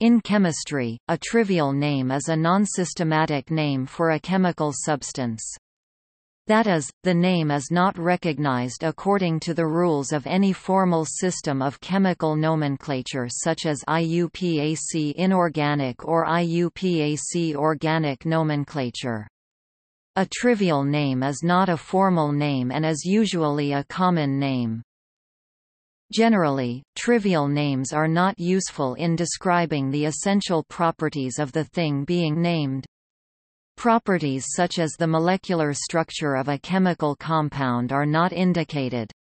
In chemistry, a trivial name is a non-systematic name for a chemical substance. That is, the name is not recognized according to the rules of any formal system of chemical nomenclature such as IUPAC inorganic or IUPAC organic nomenclature. A trivial name is not a formal name and is usually a common name. Generally, trivial names are not useful in describing the essential properties of the thing being named. Properties such as the molecular structure of a chemical compound are not indicated.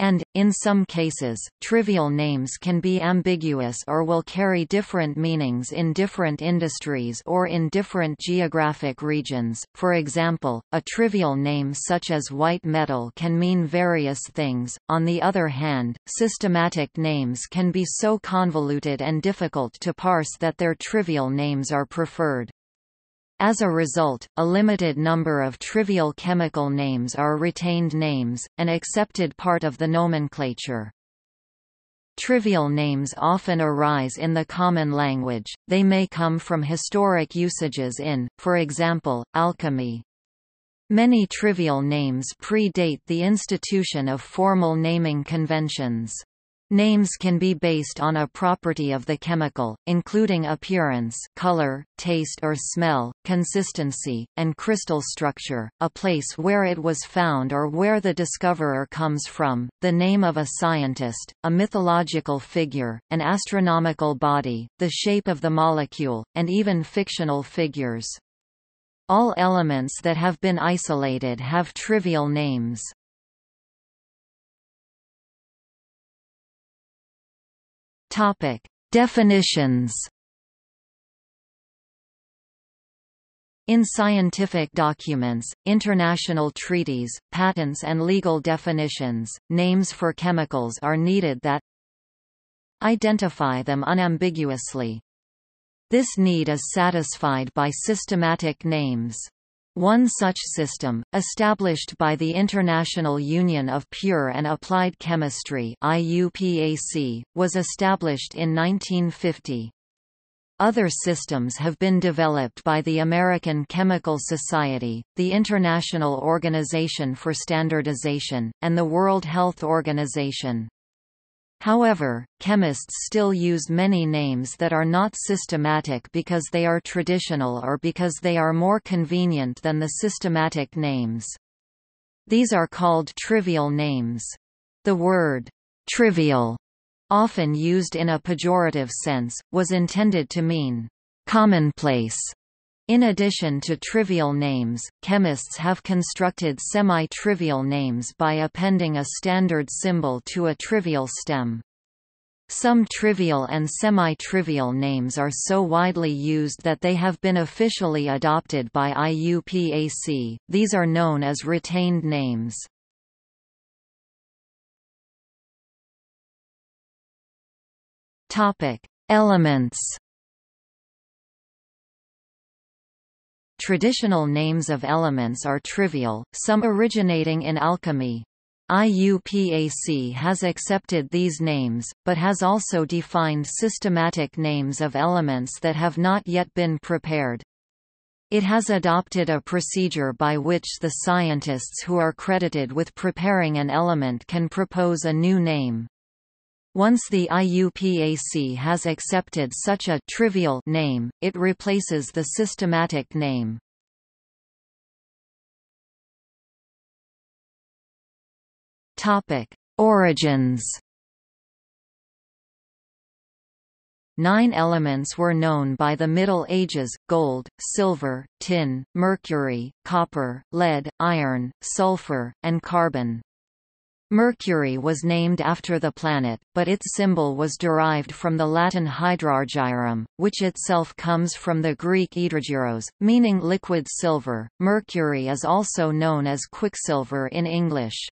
And, in some cases, trivial names can be ambiguous or will carry different meanings in different industries or in different geographic regions. For example, a trivial name such as white metal can mean various things. On the other hand, systematic names can be so convoluted and difficult to parse that their trivial names are preferred. As a result, a limited number of trivial chemical names are retained names, an accepted part of the nomenclature. Trivial names often arise in the common language, they may come from historic usages in, for example, alchemy. Many trivial names predate the institution of formal naming conventions. Names can be based on a property of the chemical, including appearance color, taste or smell, consistency, and crystal structure, a place where it was found or where the discoverer comes from, the name of a scientist, a mythological figure, an astronomical body, the shape of the molecule, and even fictional figures. All elements that have been isolated have trivial names. Topic: Definitions. In scientific documents, international treaties, patents and legal definitions, names for chemicals are needed that identify them unambiguously. This need is satisfied by systematic names. One such system, established by the International Union of Pure and Applied Chemistry IUPAC, was established in 1950. Other systems have been developed by the American Chemical Society, the International Organization for Standardization, and the World Health Organization. However, chemists still use many names that are not systematic because they are traditional or because they are more convenient than the systematic names. These are called trivial names. The word trivial, often used in a pejorative sense, was intended to mean commonplace in addition to trivial names, chemists have constructed semi-trivial names by appending a standard symbol to a trivial stem. Some trivial and semi-trivial names are so widely used that they have been officially adopted by IUPAC, these are known as retained names. Elements Traditional names of elements are trivial, some originating in alchemy. IUPAC has accepted these names, but has also defined systematic names of elements that have not yet been prepared. It has adopted a procedure by which the scientists who are credited with preparing an element can propose a new name. Once the IUPAC has accepted such a trivial name, it replaces the systematic name. Topic: Origins. Nine elements were known by the Middle Ages, gold, silver, tin, mercury, copper, lead, iron, sulfur, and carbon. Mercury was named after the planet, but its symbol was derived from the Latin hydrargyrum, which itself comes from the Greek hydrargyros, meaning liquid silver. Mercury is also known as quicksilver in English.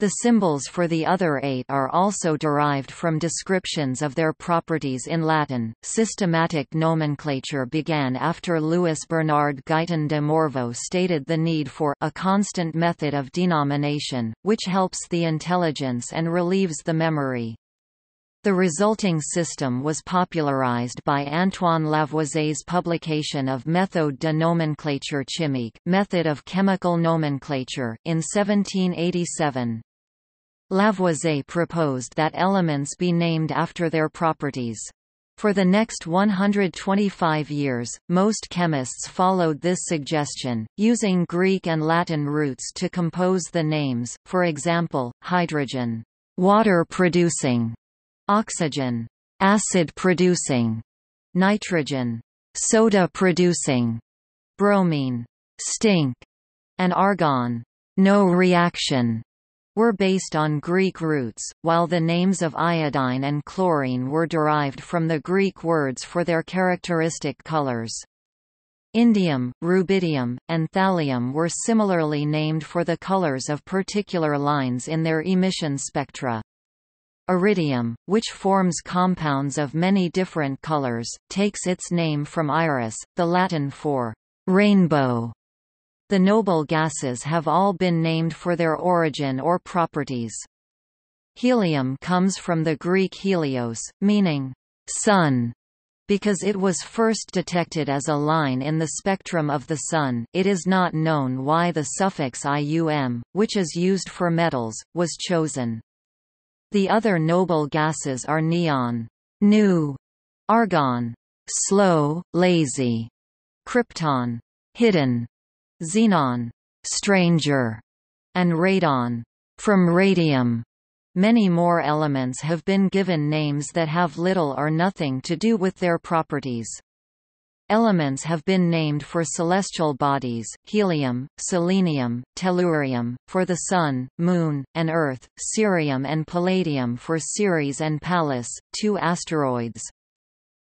The symbols for the other eight are also derived from descriptions of their properties in Latin. Systematic nomenclature began after Louis Bernard Guyton de Morveau stated the need for a constant method of denomination, which helps the intelligence and relieves the memory. The resulting system was popularized by Antoine Lavoisier's publication of Méthode de nomenclature chimique Method of Chemical Nomenclature in 1787. Lavoisier proposed that elements be named after their properties. For the next 125 years, most chemists followed this suggestion, using Greek and Latin roots to compose the names, for example, hydrogen water-producing, oxygen acid-producing, nitrogen soda-producing, bromine stink, and argon no reaction were based on Greek roots, while the names of iodine and chlorine were derived from the Greek words for their characteristic colors. Indium, rubidium, and thallium were similarly named for the colors of particular lines in their emission spectra. Iridium, which forms compounds of many different colors, takes its name from iris, the Latin for rainbow. The noble gases have all been named for their origin or properties. Helium comes from the Greek helios, meaning sun. Because it was first detected as a line in the spectrum of the Sun, it is not known why the suffix ium, which is used for metals, was chosen. The other noble gases are neon, new, argon, slow, lazy, krypton, hidden, xenon, stranger, and radon, from radium. Many more elements have been given names that have little or nothing to do with their properties. Elements have been named for celestial bodies, helium, selenium, tellurium, for the Sun, Moon, and Earth, cerium and palladium for Ceres and Pallas, two asteroids.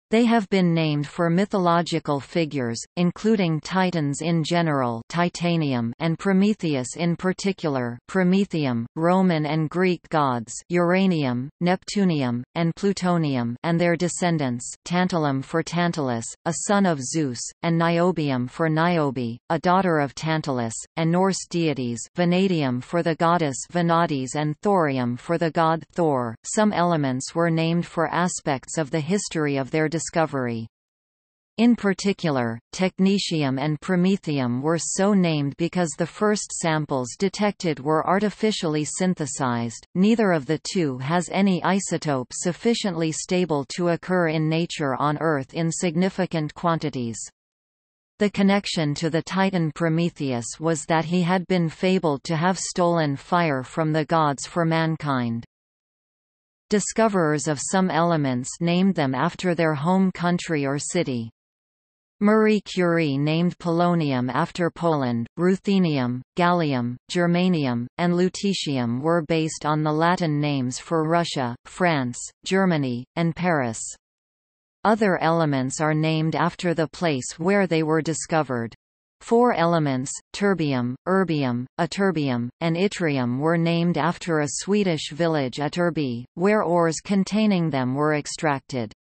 They have been named for mythological figures, including Titans in general titanium and Prometheus in particular Promethium, Roman and Greek gods uranium, neptunium, and plutonium and their descendants Tantalum for Tantalus, a son of Zeus, and Niobium for Niobe, a daughter of Tantalus, and Norse deities Vanadium for the goddess Vanadis and Thorium for the god Thor. Some elements were named for aspects of the history of their discovery. In particular, technetium and promethium were so named because the first samples detected were artificially synthesized. Neither of the two has any isotope sufficiently stable to occur in nature on Earth in significant quantities. The connection to the Titan Prometheus was that he had been fabled to have stolen fire from the gods for mankind. Discoverers of some elements named them after their home country or city. Marie Curie named polonium after Poland, ruthenium, gallium, germanium, and lutetium were based on the Latin names for Russia, France, Germany, and Paris. Other elements are named after the place where they were discovered. Four elements, terbium, erbium, ytterbium, and yttrium were named after a Swedish village Ytterby, where ores containing them were extracted.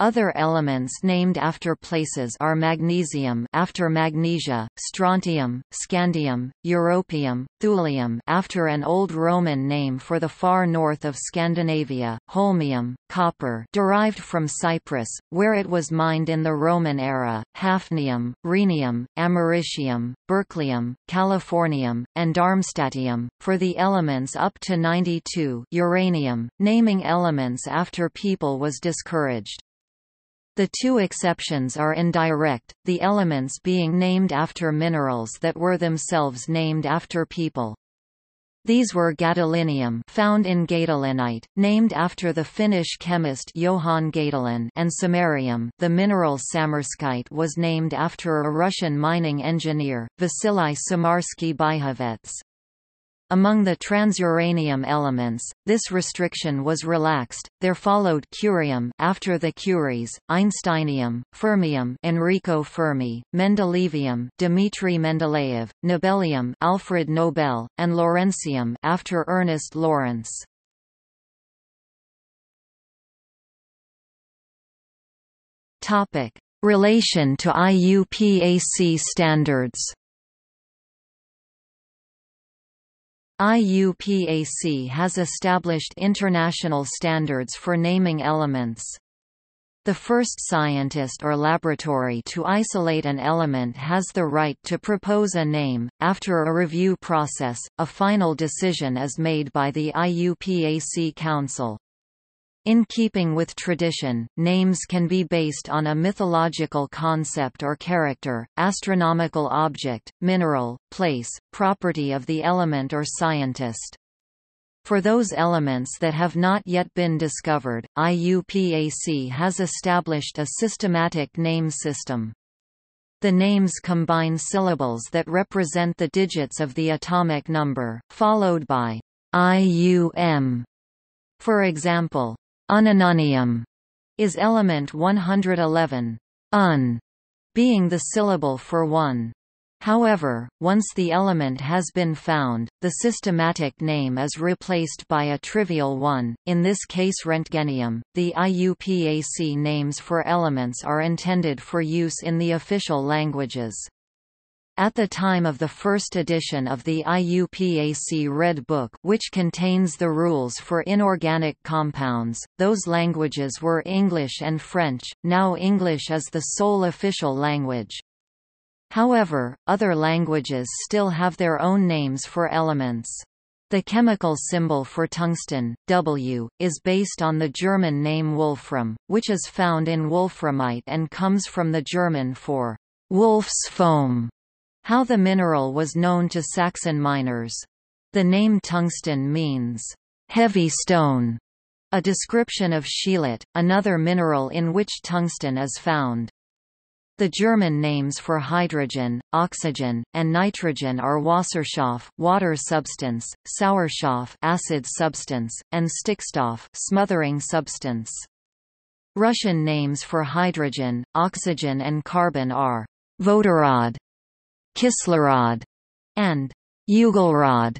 Other elements named after places are magnesium after Magnesia, strontium, scandium, europium, thulium after an old Roman name for the far north of Scandinavia, holmium, copper derived from Cyprus, where it was mined in the Roman era, hafnium, rhenium, americium, berkelium, californium, and darmstadtium, for the elements up to 92 uranium, naming elements after people was discouraged. The two exceptions are indirect, the elements being named after minerals that were themselves named after people. These were gadolinium found in gadolinite, named after the Finnish chemist Johann Gadolin and samarium the mineral samarskite was named after a Russian mining engineer, Vasily Samarsky Bykhovets. Among the transuranium elements, this restriction was relaxed. There followed curium after the Curies, einsteinium, fermium, Enrico Fermi, mendelevium, Dmitri Mendeleev, nobelium, Alfred Nobel, and lawrencium after Ernest Lawrence. Topic: Relation to IUPAC standards. IUPAC has established international standards for naming elements. The first scientist or laboratory to isolate an element has the right to propose a name. After a review process, a final decision is made by the IUPAC Council. In keeping with tradition, names can be based on a mythological concept or character, astronomical object, mineral, place, property of the element or scientist. For those elements that have not yet been discovered, IUPAC has established a systematic name system. The names combine syllables that represent the digits of the atomic number, followed by IUM. For example, unununium is element 111, un being the syllable for one. However, once the element has been found, the systematic name is replaced by a trivial one, in this case Roentgenium. The IUPAC names for elements are intended for use in the official languages. At the time of the first edition of the IUPAC Red Book which contains the rules for inorganic compounds, those languages were English and French, now English is the sole official language. However, other languages still have their own names for elements. The chemical symbol for tungsten, W, is based on the German name Wolfram, which is found in wolframite and comes from the German for wolf's foam. How the mineral was known to Saxon miners. The name tungsten means heavy stone, a description of scheelite, another mineral in which tungsten is found. The German names for hydrogen, oxygen, and nitrogen are Wasserstoff water substance, Sauerstoff acid substance, and Stickstoff smothering substance. Russian names for hydrogen, oxygen and carbon are Vodorod, Kislorod, and Uglorod,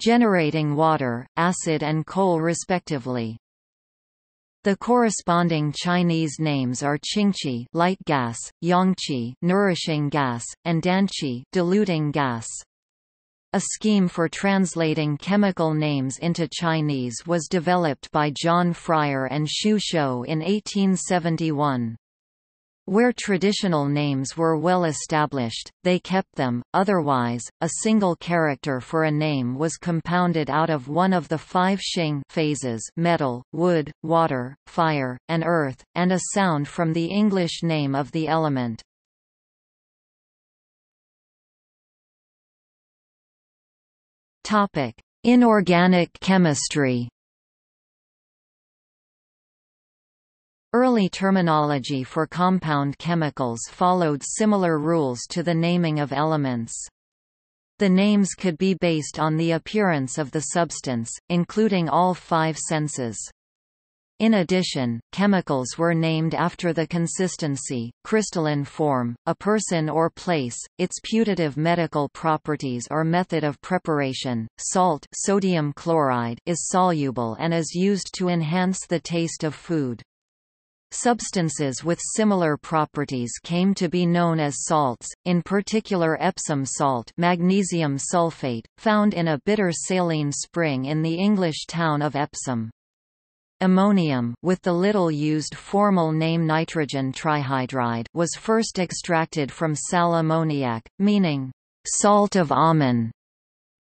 generating water, acid and coal respectively. The corresponding Chinese names are Qingqi light gas, Yangqi nourishing gas, and Danqi diluting gas. A scheme for translating chemical names into Chinese was developed by John Fryer and Xu Shou in 1871. Where traditional names were well established, they kept them, otherwise, a single character for a name was compounded out of one of the five Xing phases metal, wood, water, fire, and earth, and a sound from the English name of the element. Inorganic chemistry Early terminology for compound chemicals followed similar rules to the naming of elements. The names could be based on the appearance of the substance, including all five senses. In addition, chemicals were named after the consistency, crystalline form, a person or place, its putative medical properties or method of preparation. Salt sodium chloride is soluble and is used to enhance the taste of food. Substances with similar properties came to be known as salts, in particular Epsom salt magnesium sulfate, found in a bitter saline spring in the English town of Epsom. Ammonium with the little used formal name nitrogen trihydride was first extracted from sal ammoniac, meaning, salt of Ammon.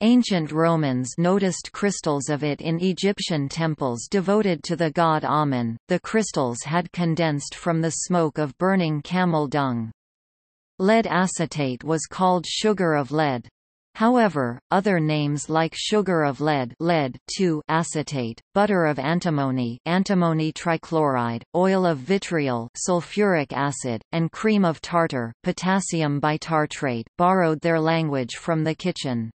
Ancient Romans noticed crystals of it in Egyptian temples devoted to the god Amun. The crystals had condensed from the smoke of burning camel dung. Lead acetate was called sugar of lead. However, other names like sugar of lead, lead acetate, butter of antimony, antimony trichloride, oil of vitriol, sulfuric acid, and cream of tartar, potassium bitartrate, borrowed their language from the kitchen.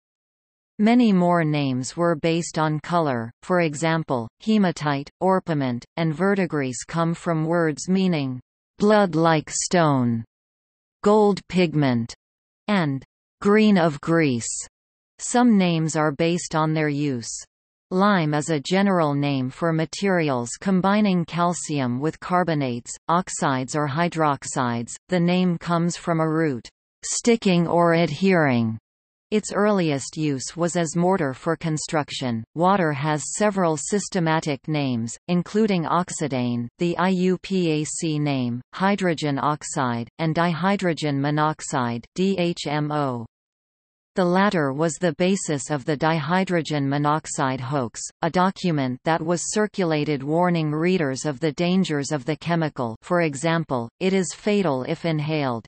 Many more names were based on color, for example, hematite, orpiment, and verdigris come from words meaning, blood-like stone, gold pigment, and green of Greece. Some names are based on their use. Lime is a general name for materials combining calcium with carbonates, oxides or hydroxides. The name comes from a root, sticking or adhering, Its earliest use was as mortar for construction. Water has several systematic names, including oxidane, the IUPAC name, hydrogen oxide, and dihydrogen monoxide (DHMO). The latter was the basis of the dihydrogen monoxide hoax, a document that was circulated warning readers of the dangers of the chemical for example, it is fatal if inhaled.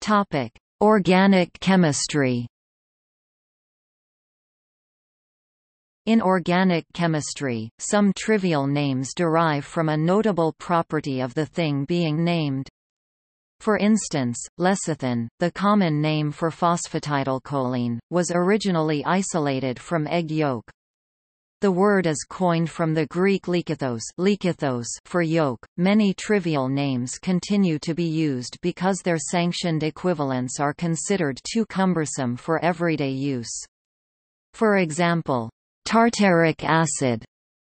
Topic: Organic chemistry. In organic chemistry, some trivial names derive from a notable property of the thing being named. For instance, lecithin, the common name for phosphatidylcholine, was originally isolated from egg yolk. The word is coined from the Greek lekythos for yolk. Many trivial names continue to be used because their sanctioned equivalents are considered too cumbersome for everyday use. For example, tartaric acid,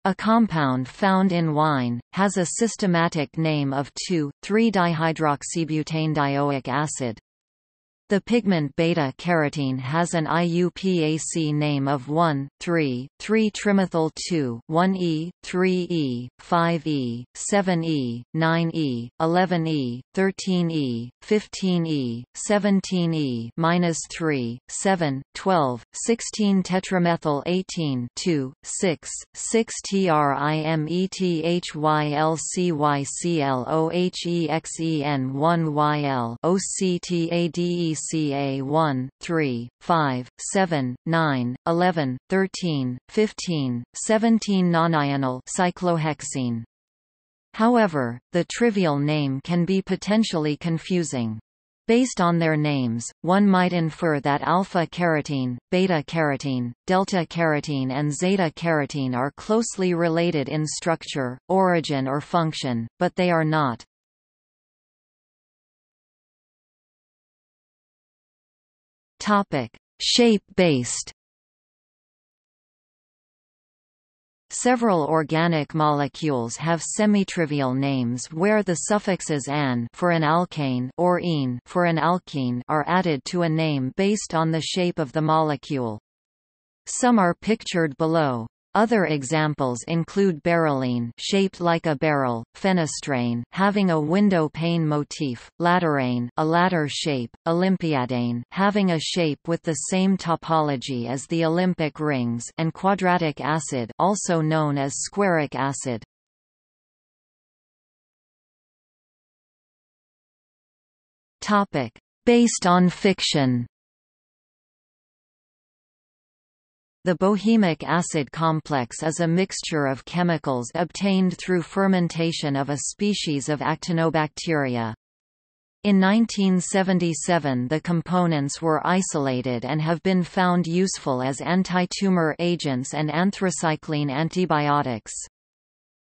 a compound found in wine, has a systematic name of 2,3-dihydroxybutane acid. The pigment beta-carotene has an IUPAC name of 1, 3, 3-trimethyl 2, 1E, 3E, 5E, 7E, 9E, 11E, 13E, 15E, 17E, -3, 7, 12, 16 tetramethyl 18 2, 6, 6 TRIMETHYLCYCLOHEXEN 1 YL OCTADEC CA 1, 3, 5, 7, 9, 11, 13, 15, 17 nonaenyl cyclohexene. However, the trivial name can be potentially confusing. Based on their names, one might infer that alpha-carotene, beta-carotene, delta-carotene and zeta-carotene are closely related in structure, origin or function, but they are not. Shape-based. Several organic molecules have semitrivial names where the suffixes an for an alkane or ene for an alkene are added to a name based on the shape of the molecule. Some are pictured below. Other examples include barrelene shaped like a barrel, fenestrane having a window pane motif, ladderane a ladder shape, olympiadane having a shape with the same topology as the Olympic rings and quadratic acid also known as squaric acid. Topic: Based on fiction. The bohemic acid complex is a mixture of chemicals obtained through fermentation of a species of actinobacteria. In 1977 the components were isolated and have been found useful as anti-tumor agents and anthracycline antibiotics.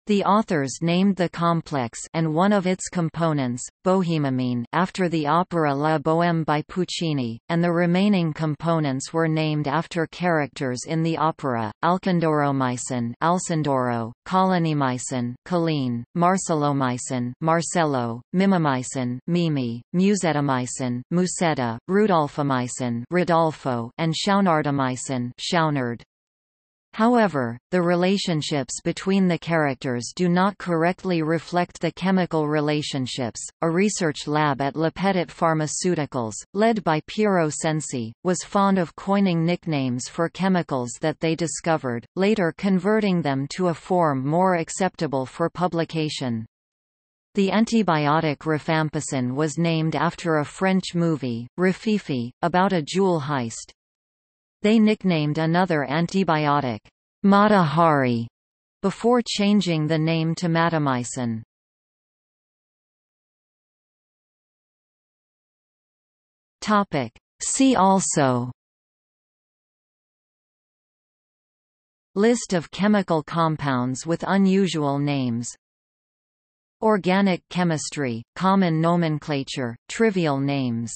The authors named the complex and one of its components, bohemamine after the opera La Bohème by Puccini, and the remaining components were named after characters in the opera, alcindoromycin Alcindoro, collinemycin Colline, marcellomycin Marcello, mimimycin Mimi, musettamycin Musetta, rudolphomycin Rodolfo, and schaunardimycin Schaunard. However, the relationships between the characters do not correctly reflect the chemical relationships. A research lab at Lepetit Pharmaceuticals, led by Piero Sensi, was fond of coining nicknames for chemicals that they discovered, later converting them to a form more acceptable for publication. The antibiotic rifampicin was named after a French movie, Rififi, about a jewel heist. They nicknamed another antibiotic, Mata Hari, before changing the name to matamycin. See also List of chemical compounds with unusual names Organic chemistry, common nomenclature, trivial names